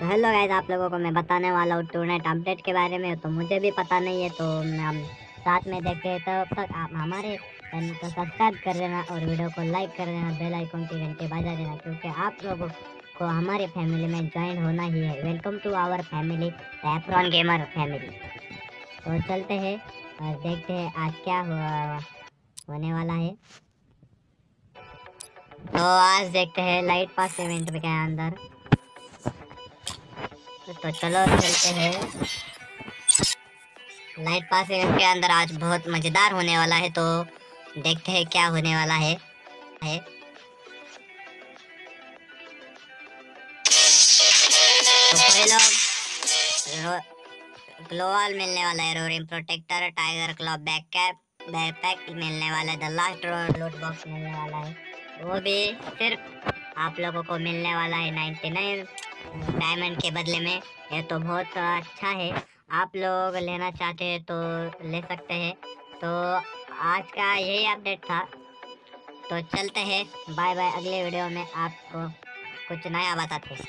तो hello guys आप लोगों को मैं बताने वाला हूँ टूर्नामेंट अपडेट के बारे में तो मुझे भी पता नहीं है तो हम साथ में देखते हैं। तब तक आप हमारे चैनल को सब्सक्राइब कर देना और वीडियो को लाइक कर देना बेल आइकन की घंटे बजा देना, क्योंकि आप लोगों को हमारे फैमिली में ज्वाइन होना ही है। Welcome to our family Apron Gamer family तो चलते हैं और देखते हैं आज क्या हुआ, होने वाला है। तो आज देखते हैं लाइट पास इवेंट क्या अंदर। तो चलो, चलते हैं। लाइट पास इवेंट के अंदर आज बहुत मज़ेदार होने वाला है तो देखते हैं क्या होने वाला है। है। तो पहले ग्लोवाल मिलने वाला है, roaring protector, tiger claw back cap backpack मिलने वाला है, द लास्ट लूट बॉक्स मिलने वाला है। वो भी सिर्फ़ आप लोगों को मिलने वाला है नाइन्टी नाइन। डायमंड के बदले में, ये तो बहुत अच्छा है। आप लोग लेना चाहते हैं तो ले सकते हैं। तो आज का यही अपडेट था। तो चलते हैं। Bye bye. अगले वीडियो में आपको कुछ नया बताते हैं।